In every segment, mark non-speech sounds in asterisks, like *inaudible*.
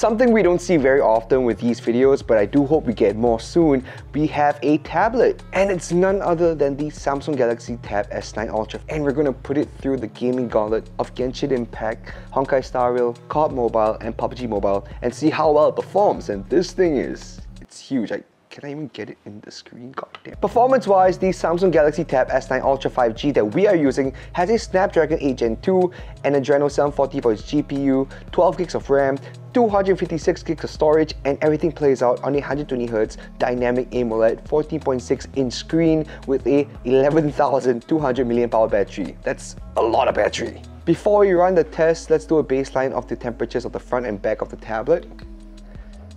Something we don't see very often with these videos, but I do hope we get more soon, we have a tablet. And it's none other than the Samsung Galaxy Tab S9 Ultra. And we're gonna put it through the gaming gauntlet of Genshin Impact, Honkai Star Rail, COD Mobile, and PUBG Mobile, and see how well it performs. And this thing is, it's huge. I can I even get it in the screen? God damn. Performance-wise, the Samsung Galaxy Tab S9 Ultra 5G that we are using has a Snapdragon 8 Gen 2, an Adreno 740 for its GPU, 12 gigs of RAM, 256 gigs of storage, and everything plays out on a 120Hz dynamic AMOLED 14.6 inch screen with a 11,200 mAh battery. That's a lot of battery. Before we run the test, let's do a baseline of the temperatures of the front and back of the tablet.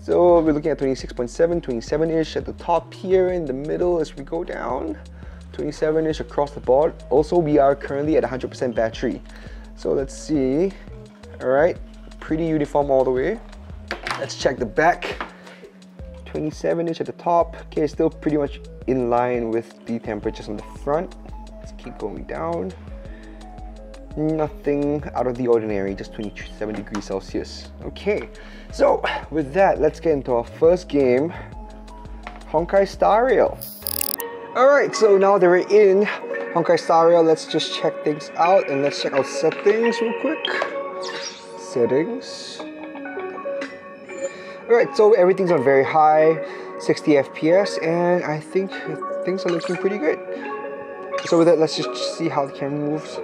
So we're looking at 26.7, 27-ish at the top here in the middle as we go down. 27-ish across the board. Also, we are currently at 100% battery. So let's see. All right, pretty uniform all the way. Let's check the back. 27-ish at the top. Okay, still pretty much in line with the temperatures on the front. Let's keep going down. Nothing out of the ordinary, just 27 degrees Celsius. Okay, so with that, let's get into our first game, Honkai Star Rail. Alright, so now that we're in Honkai Star Rail, let's just check things out and let's check out settings real quick. Settings. Alright, so everything's on very high, 60 FPS, and I think things are looking pretty good. So with that, let's just see how the camera moves.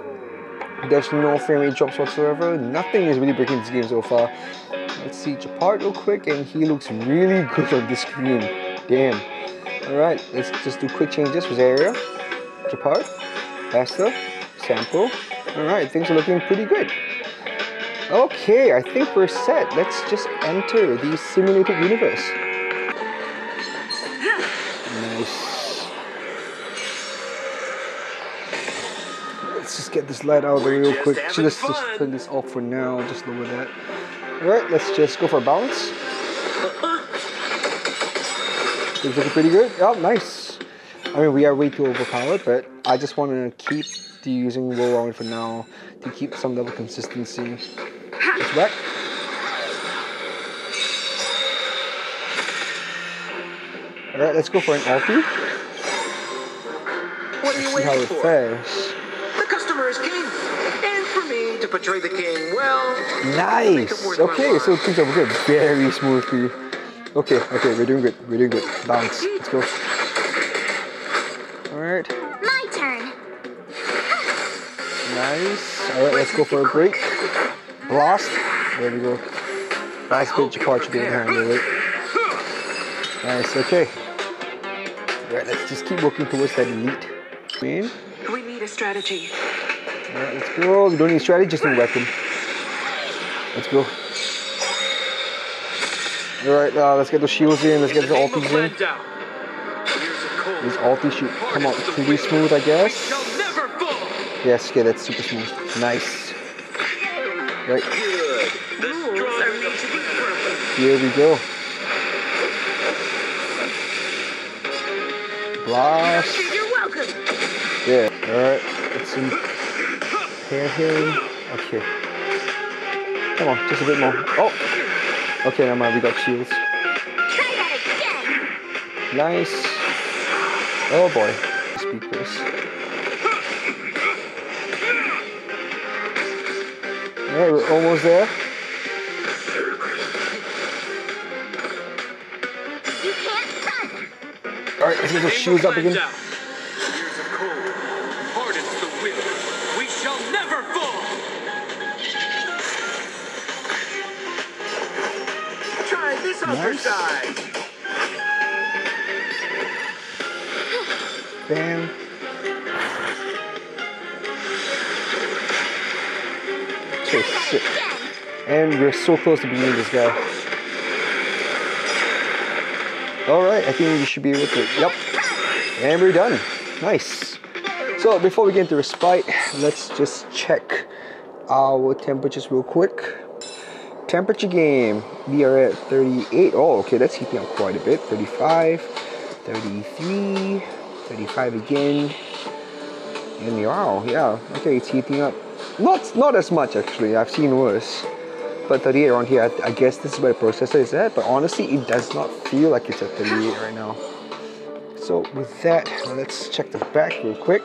There's no frame rate drops whatsoever. Nothing is really breaking this game so far. Let's see Gepard real quick, and he looks really *laughs* good on this screen. Damn. Alright, let's just do quick changes area. Gepard, Asta, Sampo. Alright, things are looking pretty good. Okay, I think we're set. Let's just enter the simulated universe. Get this light out of the way real quick. Should just, just turn this off for now. Just lower that. Alright, let's just go for a bounce. Uh-huh. Looks looking pretty good. Oh, nice. I mean, we are way too overpowered, but I just want to keep the using roll around for now to keep some level consistency. It's wet. Alright, let's go for an ulti. What are you see how it fares. The customer is king. And for me to portray the king, well, Nice. it worth my Okay, so things are good very smoothly. Okay, okay, we're doing good. We're doing good. Bounce. Let's go. Alright, My turn. nice. Alright, let's go for a break. Blast. There we go. Nice bit Gepard should be able to. Nice, okay. Alright, let's just keep working towards that elite. Queen. we need a strategy. Alright, let's go. We don't need strategy, just need weapon. Let's go. Alright, uh, let's get those shields in. Let's get the ultis in. These ultis should come out pretty smooth, I guess. Yes, okay, that's super smooth. Nice. Right, Good. The stronger need to be broken. here we go. Blast. Yeah, alright. Let's impair him. Okay. Come on, just a bit more. Oh! Okay, never mind, we got shields. Try that again. Nice. Oh boy. Speakers. Alright, we're almost there. You can't run. Alright, let's get those shields up again. Side. Bam. Okay, sick. And we're so close to beating this guy. Alright, I think we should be able to. Yep. And we're done. Nice. So before we get into respite, let's just check our temperatures real quick. Temperature game. We are at 38. Oh, okay, that's heating up quite a bit. 35, 33, 35 again. And wow, yeah, okay, it's heating up. Not not as much actually. I've seen worse. but 38 around here. I, I guess this is where the processor is at, but honestly, it does not feel like it's at 38 right now. So with that, let's check the back real quick.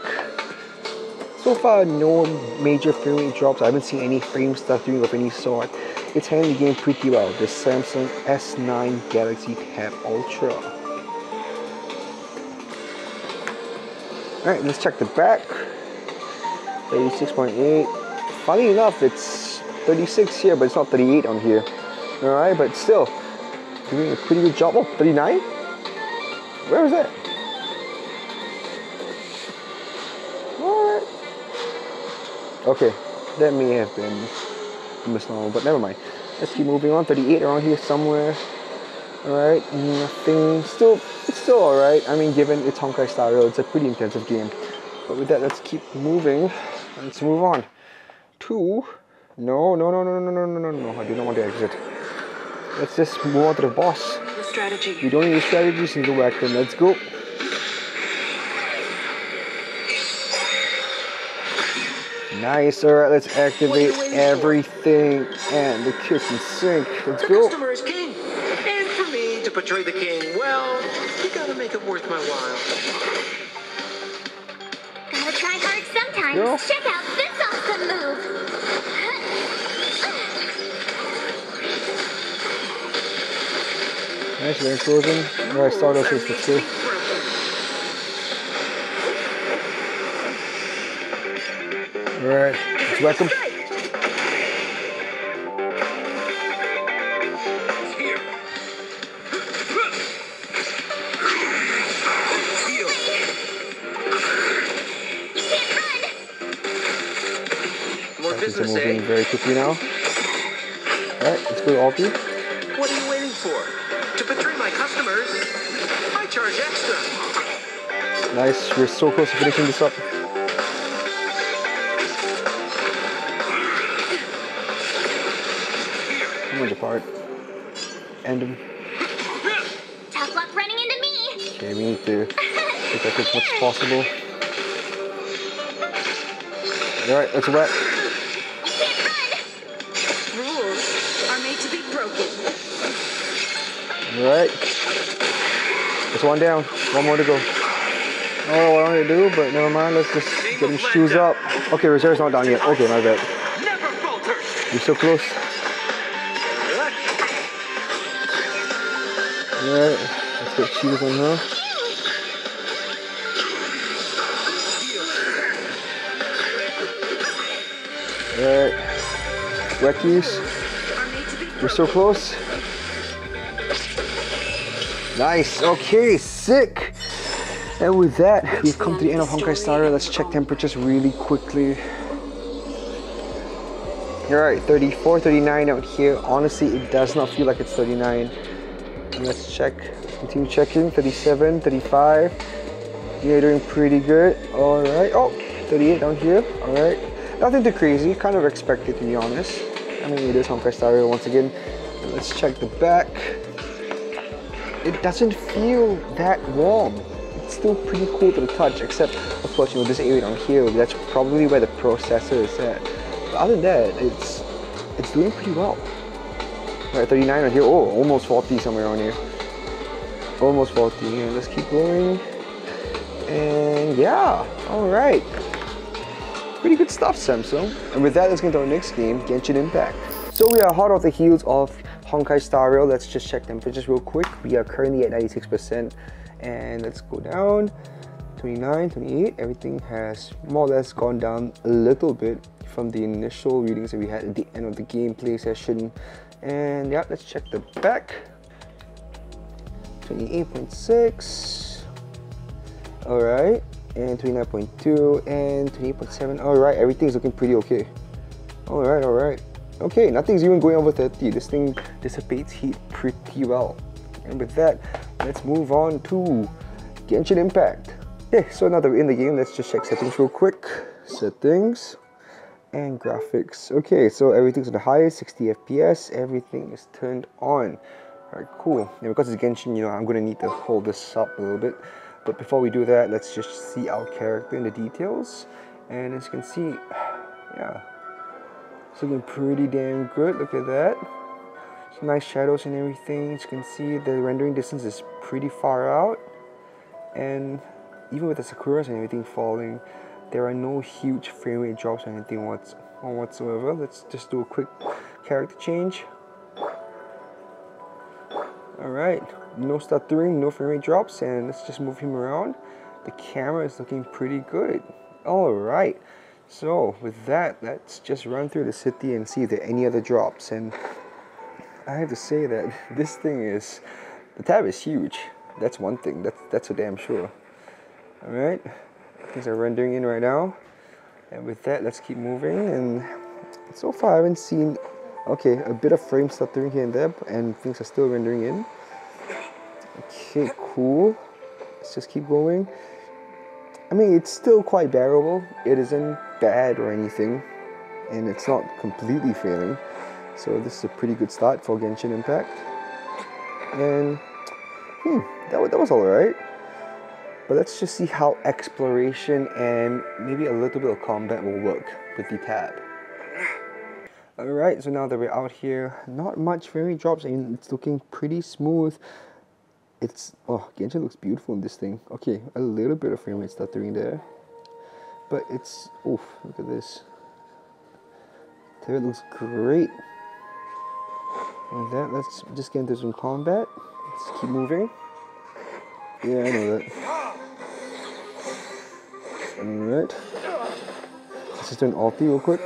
So far, no major frame drops. I haven't seen any frame stuttering of any sort. It's handling the game pretty well. The Samsung S9 Galaxy Tab Ultra. Alright, let's check the back. 36.8. Funny enough, it's 36 here, but it's not 38 on here. Alright, but still, doing a pretty good job. Oh, 39? Where is that? What? Okay, that may have been misnomer, but never mind. Let's keep moving on. 38 around here somewhere. Alright, nothing. Still, it's still alright. I mean, given it's Honkai Star Rail, it's a pretty intensive game. But with that, let's keep moving. Let's move on to. No, no, no, no, no, no, no, no, no. I do not want to exit. Let's just move on to the boss. The strategy. You don't need a strategy, single weapon. Let's go. Nice. All right, let's activate waiting for? everything and the kitchen sink. Let's The go. customer is king. And for me to portray the king, well, you gotta make it worth my while. Gotta try hard sometimes. Yo. Check out this awesome move. Nice, very frozen. All right, Stardust is the two. All right, let's whack 'em. Here. Heal. You. More Things are moving eh? very quickly now. All right, let's go all three. What are you waiting for? To betray my customers, I charge extra. Nice, we're so close to finishing this up. Come on, apart. End him. Um, Tough luck running into me. Okay, we need to take that as much as possible. Alright, let's wrap. You can't run. Rules are made to be broken. Alright. There's one down. One more to go. Oh, what I want to do, but never mind. Let's just get his shoes up. Okay, reserve's not down yet. Okay, my bad. Never falter. You're so close. Alright, let's get shoes on her. Alright. Be You're so close. Nice. Okay, sick. And with that, we've come to the end of Honkai Star. Let's check temperatures really quickly. Alright, 34, 39 out here. Honestly, it does not feel like it's 39. Let's check. Continue checking. 37, 35. You're doing pretty good. Alright. Oh, 38 down here. Alright. Nothing too crazy. Kind of expected, to be honest. I mean, it is Honkai Star Rail once again. Let's check the back. It doesn't feel that warm. It's still pretty cool to the touch, except, of course, you know, this area down here, that's probably where the processor is at. But other than that, it's it's doing pretty well. Right, 39 on here. Oh, almost 40 somewhere on here. Almost 40. Yeah, let's keep going. And yeah, all right. Pretty good stuff, Samsung. And with that, let's get into our next game, Genshin Impact. So we are hot off the heels of Honkai Star Rail. Let's just check temperatures real quick. We are currently at 96%. And let's go down. 29, 28. Everything has more or less gone down a little bit from the initial readings that we had at the end of the gameplay session. And yeah, let's check the back. 28.6. All right, and 29.2 and 28.7. All right, everything's looking pretty okay. All right, all right. Okay, nothing's even going over 30. This thing dissipates heat pretty well. And with that, let's move on to Genshin Impact. Okay, so now that we're in the game, let's just check settings real quick. Settings and graphics. Okay, so everything's on the highest, 60 FPS. Everything is turned on. All right, cool. And because it's Genshin, you know, I'm gonna need to hold this up a little bit. But before we do that, let's just see our character in the details. And as you can see, *sighs* yeah, It's looking pretty damn good. Look at that. Some nice shadows and everything. As you can see, the rendering distance is pretty far out. And even with the Sakuras and everything falling, there are no huge frame rate drops or anything what's, whatsoever. Let's just do a quick character change. Alright, no stuttering, no frame rate drops, and let's just move him around. The camera is looking pretty good. Alright, so with that, let's just run through the city and see if there are any other drops. And I have to say that *laughs* this thing is, the tab is huge. That's one thing, that's, that's for damn sure. Alright, things are rendering in right now. And with that, let's keep moving. And so far, I haven't seen, okay, a bit of frame stuttering here and there, and things are still rendering in. Okay, cool. Let's just keep going. I mean, it's still quite bearable. It isn't bad or anything, and it's not completely failing. So this is a pretty good start for Genshin Impact. And hmm, that, that was alright. But let's just see how exploration and maybe a little bit of combat will work with the tab. Alright, so now that we're out here, not much very drops and it's looking pretty smooth. It's, oh, Genshin looks beautiful in this thing. Okay, a little bit of frame rate stuttering there. But it's, oof, look at this. There it looks great. With that, let's just get into some combat. Let's keep moving. Yeah, I know that. Alright. Let's just do an ulti real quick.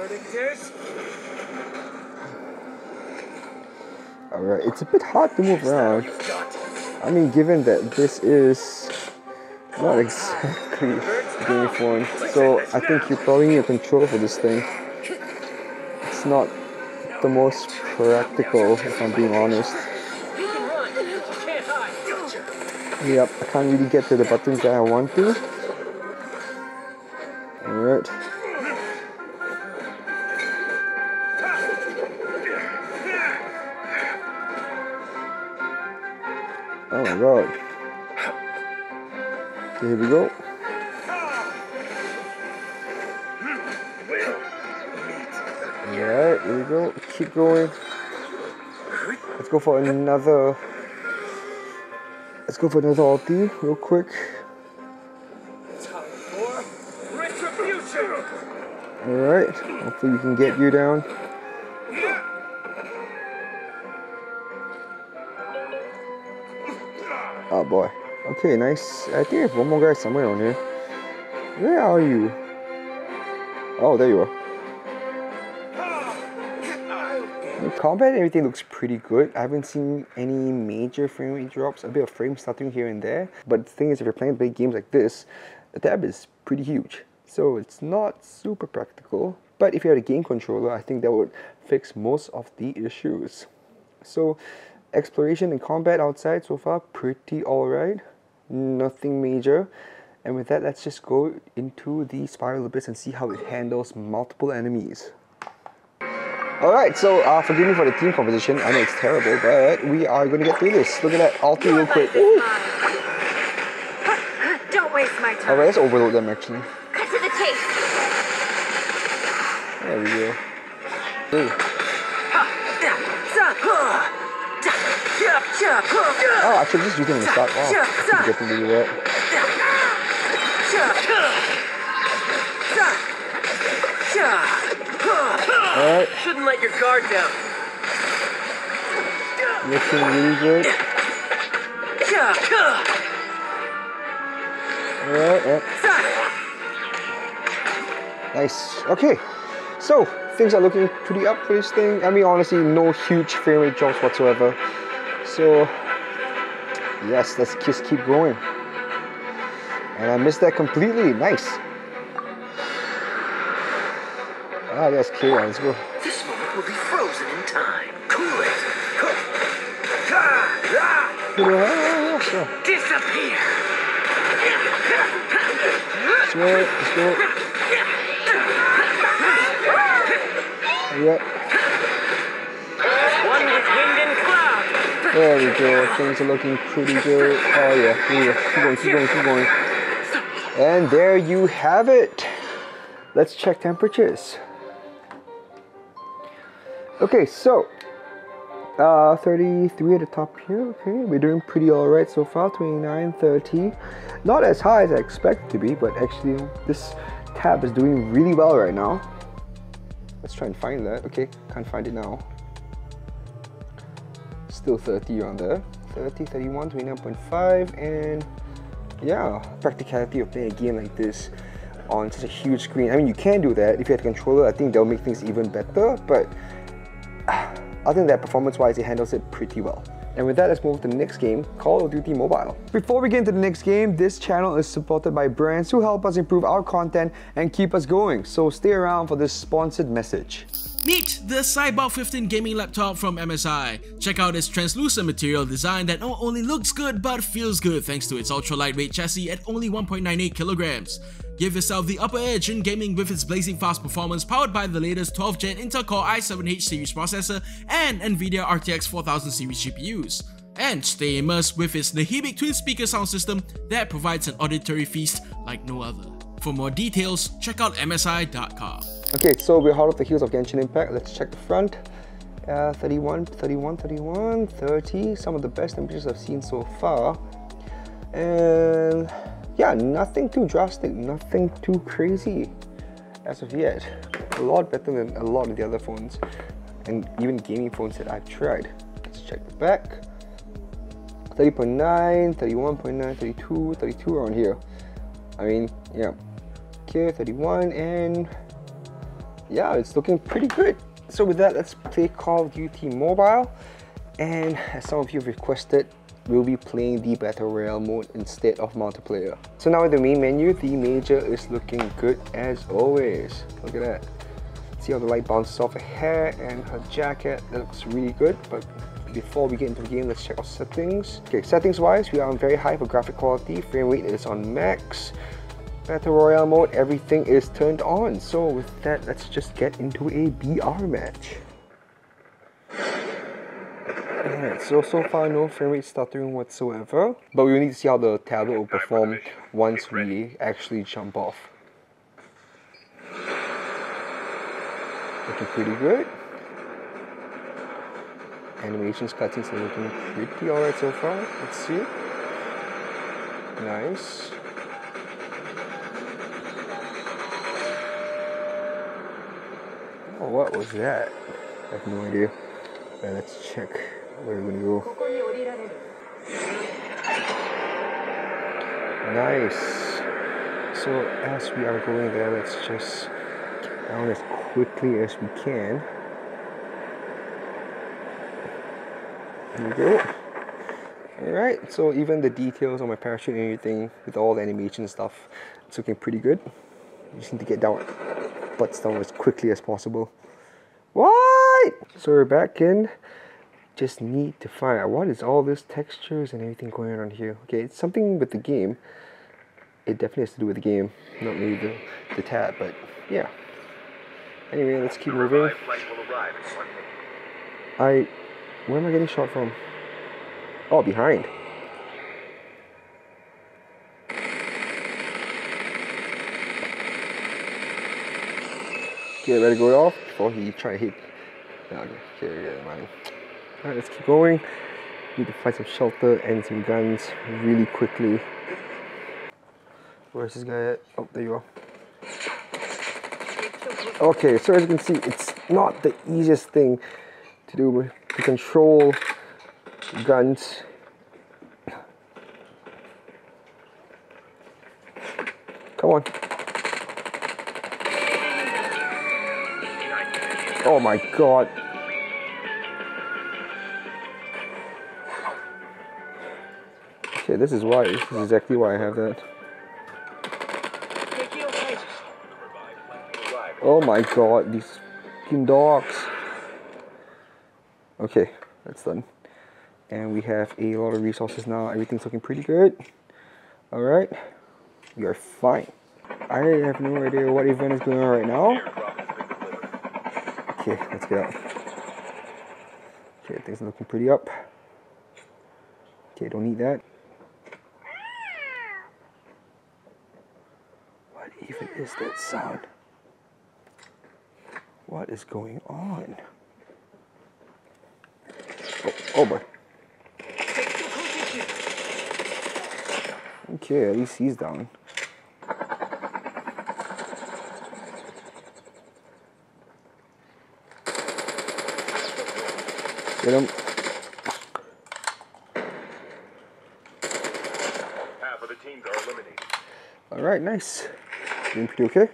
Alright, it's a bit hard to move around. I mean, given that this is not exactly *laughs* game form, so I think you probably need a controller for this thing. It's not the most practical, if I'm being honest. Yep, I can't really get to the buttons that I want to. Oh my god. Here we go. Alright, here we go. Keep going. Let's go for another Let's go for another ulti real quick. Alright, hopefully we can get you down. Oh boy. Okay, nice. I think there's one more guy somewhere on here. Where are you? Oh, there you are. Combat and everything looks pretty good. I haven't seen any major frame rate drops, a bit of frame stuttering here and there. But the thing is, if you're playing big games like this, the tab is pretty huge. So it's not super practical. But if you had a game controller, I think that would fix most of the issues. So exploration and combat outside so far, pretty alright. Nothing major. And with that, let's just go into the Spiral Abyss and see how it handles multiple enemies. Alright, so uh, forgive me for the team composition. I know it's terrible, but we are going to get through this. Look at that ulti real quick. Don't waste my time. Alright, let's overload them actually. Cut to the chase. There we go. Ooh. Oh, I should just use them in the start. Wow, I keep getting to do that. Alright, Shouldn't let your guard down. looking really good. Alright, yep. Nice. Okay, so things are looking pretty up for this thing. I mean, honestly, no huge frame rate drops whatsoever. So, yes, let's just keep going. And I missed that completely. Nice. Ah, yes, okay, let's go. This moment will be frozen in time. Cool it. Sure. Disappear. Let's go, let's go. Yep, One with wind and cloud. there we go. Things are looking pretty good. Oh yeah. Keep going, keep going, keep going. And there you have it. Let's check temperatures. Okay, so uh, 33 at the top here. Okay, we're doing pretty alright so far. 29, 30. Not as high as I expected to be, but actually this tab is doing really well right now. Let's try and find that. Okay, can't find it now. Still 30 around there. 30, 31, 29.5, and yeah, practicality of playing a game like this on such a huge screen. I mean, you can do that if you had a controller. I think that'll make things even better, but *sighs* other than that, performance-wise, it handles it pretty well. And with that, let's move to the next game, Call of Duty Mobile. Before we get into the next game, this channel is supported by brands who help us improve our content and keep us going. So stay around for this sponsored message. Meet the Cyborg 15 gaming laptop from MSI. Check out its translucent material design that not only looks good but feels good thanks to its ultra lightweight chassis at only 1.98 kilograms. Give yourself the upper edge in gaming with its blazing fast performance powered by the latest 12th gen Intel Core i7H series processor and Nvidia RTX 4000 series GPUs. And stay immersed with its Nahimic twin speaker sound system that provides an auditory feast like no other. For more details, check out MSI.com. Okay, so we're hot off the heels of Genshin Impact. Let's check the front. Uh, 31, 31, 31, 30. Some of the best images I've seen so far. And yeah, nothing too drastic, nothing too crazy as of yet. A lot better than a lot of the other phones and even gaming phones that I've tried. Let's check the back. 30.9, 31.9, 32, 32 around here. I mean, yeah. Okay, 31 and yeah, it's looking pretty good. So with that, let's play Call of Duty Mobile. And as some of you have requested, we'll be playing the Battle Royale mode instead of multiplayer. So now with the main menu, the Major is looking good as always. Look at that. See how the light bounces off her hair and her jacket. That looks really good, but before we get into the game, let's check our settings. Okay, settings wise, we are on very high for graphic quality. Frame rate is on max. Battle Royale mode, everything is turned on. So with that, let's just get into a BR match. Alright, so so far no frame rate stuttering whatsoever, but we need to see how the tablet will perform once we actually jump off. Looking pretty good. Animations, cutscenes are looking pretty alright so far. Let's see. Nice. What was that? I have no idea. Right, let's check where we're gonna go. Nice. So as we are going there, let's just get down as quickly as we can. There we go. Alright, so even the details on my parachute and everything, with all the animation stuff, it's looking pretty good. You just need to get down, butts down as quickly as possible. What? So we're back in. Just need to find out what is all this textures and everything going on here. Okay, it's something with the game. It definitely has to do with the game, not maybe the, the tab, but yeah. Anyway, let's keep moving. I, where am I getting shot from? Oh, behind. Okay, ready to go off before he try to hit. Okay, man. Alright, let's keep going. Need to find some shelter and some guns really quickly. Where's this guy at? Oh, there you are. Okay, so as you can see, it's not the easiest thing to do to control guns. Come on. Oh my god. Okay, this is why. This is exactly why I have that. Oh my god, these fucking dogs. Okay, that's done. And we have a lot of resources now. Everything's looking pretty good. Alright, we are fine. I have no idea what event is going on right now. Okay, let's get out. Okay, things looking pretty up. Okay, don't need that. What even is that sound? What is going on? Oh, oh boy. Okay, at least he's down. Get him. Half of the teams are eliminated. Alright, nice. Doing pretty okay.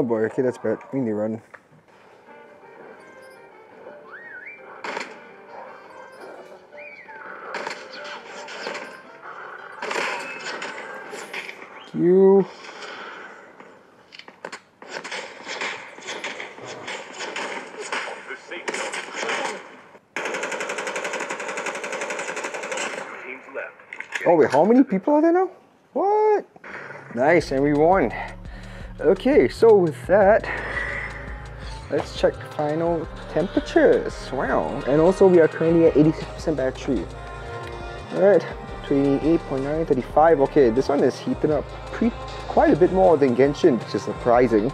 Oh boy, okay, that's bad. We need to run. You. The safe zone is closed. Two teams left. Oh wait, how many people are there now? What? Nice, and we won. Okay, so with that, let's check the final temperatures. Wow. And also we are currently at 86% battery. Alright, 28.9, 35. Okay, this one is heating up quite a bit more than Genshin, which is surprising.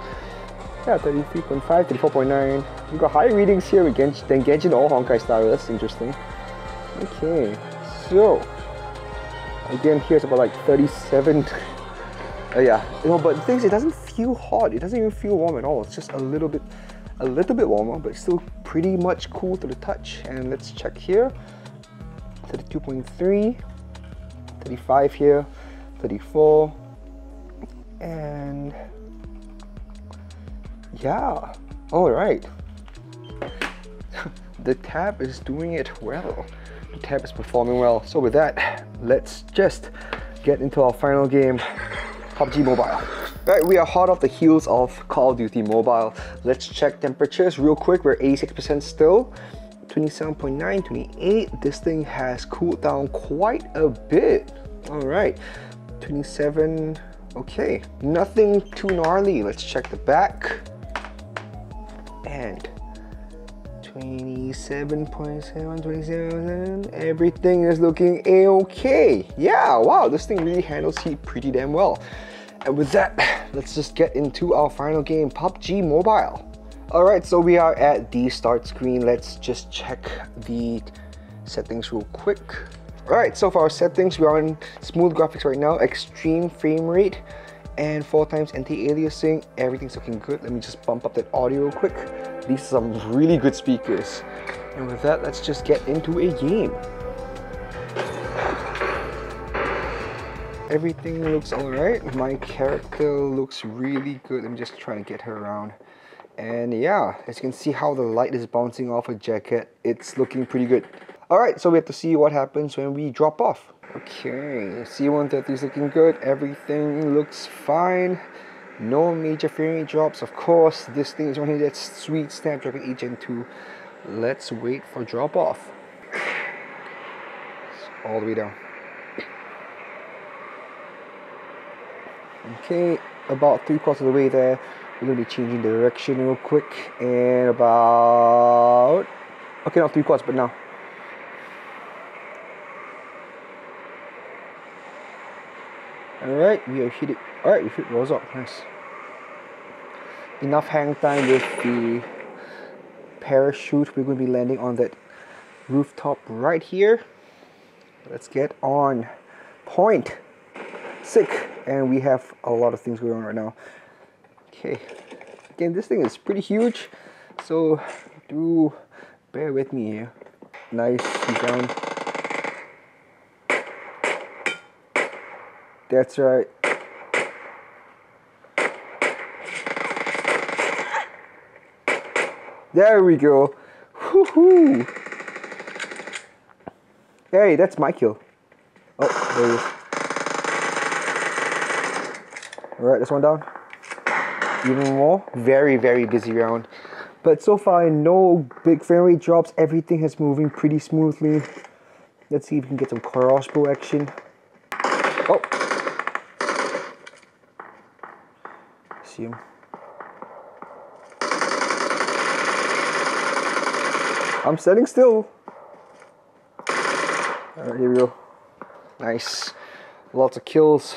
Yeah, 33.5, 34.9. We got higher readings here with Genshin, than Genshin or Honkai Star. That's interesting. Okay, so again here it's about like 37 uh, yeah. You know but the thing is it doesn't feel hot. It doesn't even feel warm at all. It's just a little bit a little bit warmer but still pretty much cool to the touch. And let's check here. 32.3 35 here 34 and yeah. All right. *laughs* The tab is doing it well. The tab is performing well. So with that let's just get into our final game PUBG Mobile Right, we are hot off the heels of Call of Duty Mobile. Let's check temperatures real quick. We're 86% still. 27.9, 28. This thing has cooled down quite a bit. All right, 27. Okay, nothing too gnarly. Let's check the back. And 27.7, 27, everything is looking a-okay. Yeah, wow, this thing really handles heat pretty damn well. And with that, let's just get into our final game, PUBG Mobile. Alright, so we are at the start screen. Let's just check the settings real quick. Alright, so for our settings, we're on smooth graphics right now, extreme frame rate, and four times anti-aliasing. Everything's looking good. Let me just bump up that audio real quick. These are some really good speakers. And with that, let's just get into a game. Everything looks alright. My character looks really good. I'm just trying to get her around. And yeah, as you can see how the light is bouncing off her jacket, it's looking pretty good. Alright, so we have to see what happens when we drop off. Okay, C-130 is looking good. Everything looks fine. No major frame drops, of course. This thing is running that sweet Snapdragon 8 Gen 2. Let's wait for drop off. All the way down. Okay, about three quarters of the way there. We're gonna be changing direction real quick and about okay not three quarters but now. Alright, we have hit it. Alright, we hit rolls up. Nice. Enough hang time with the parachute. We're going to be landing on that rooftop right here. Let's get on point. Sick. And we have a lot of things going on right now. Okay. Again, this thing is pretty huge. So do bear with me here. Nice. Down. That's right. There we go. Woohoo! Hey, that's my kill. Oh, there he is. Alright, this one down. Even more. Very, very busy round. But so far, no big frame rate drops. Everything is moving pretty smoothly. Let's see if we can get some crossbow action. Oh. I'm standing still. Here we go. Nice. Lots of kills.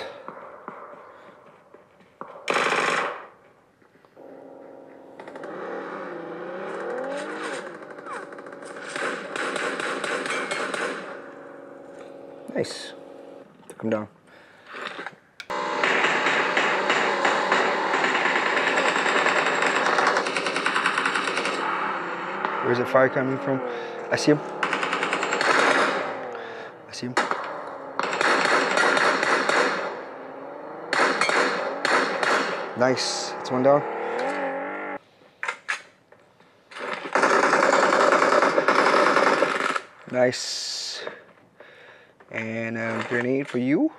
Nice. Took him down. Where's the fire coming from? I see him. I see him. Nice. It's one down. Nice. And a grenade for you.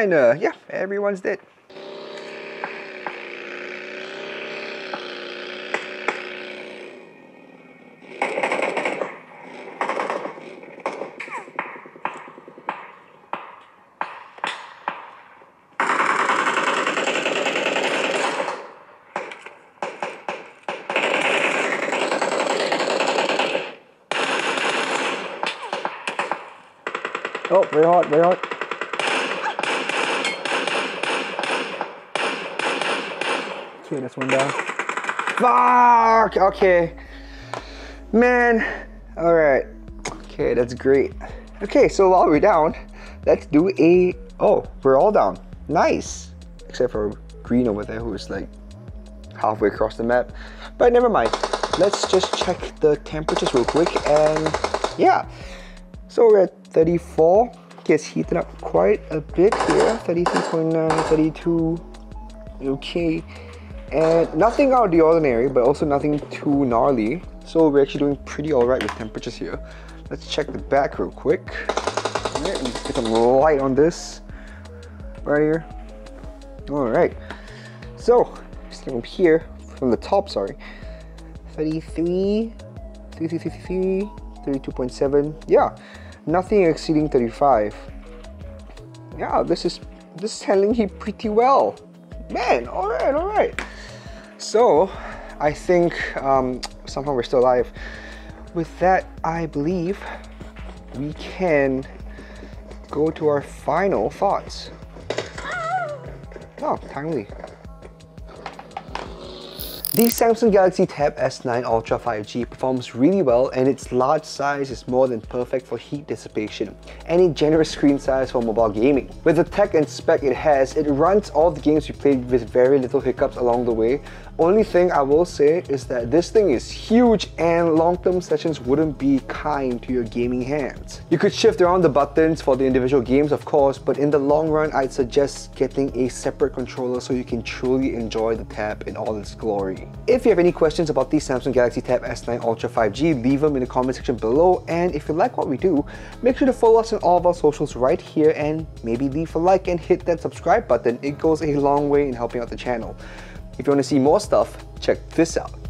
And uh, yeah, everyone's dead. Oh, very hot, very hot. Okay, that's one down. Fuck! Okay. Man. Alright. Okay, that's great. Okay, so while we're down, let's do a... Oh, we're all down. Nice. Except for green over there who's like halfway across the map. But never mind. Let's just check the temperatures real quick and yeah. So we're at 34. Gets heated up quite a bit here. 33.9, 32. Okay. And nothing out of the ordinary, but also nothing too gnarly. So we're actually doing pretty alright with temperatures here. Let's check the back real quick. Alright, get some light on this. Right here. Alright. So, starting from here, from the top, sorry. 33, 33, 33, 32.7. Yeah, nothing exceeding 35. Yeah, this is this is handling it pretty well. Man, alright, alright. So, I think um, somehow we're still alive. With that, I believe we can go to our final thoughts. Oh, timely. The Samsung Galaxy Tab S9 Ultra 5G performs really well and its large size is more than perfect for heat dissipation and a generous screen size for mobile gaming. With the tech and spec it has, it runs all the games we played with very little hiccups along the way. Only thing I will say is that this thing is huge and long-term sessions wouldn't be kind to your gaming hands. You could shift around the buttons for the individual games of course, but in the long run I'd suggest getting a separate controller so you can truly enjoy the tab in all its glory. If you have any questions about the Samsung Galaxy Tab S9 Ultra 5G, leave them in the comment section below and if you like what we do, make sure to follow us on all of our socials right here and maybe leave a like and hit that subscribe button. It goes a long way in helping out the channel. If you want to see more stuff, check this out.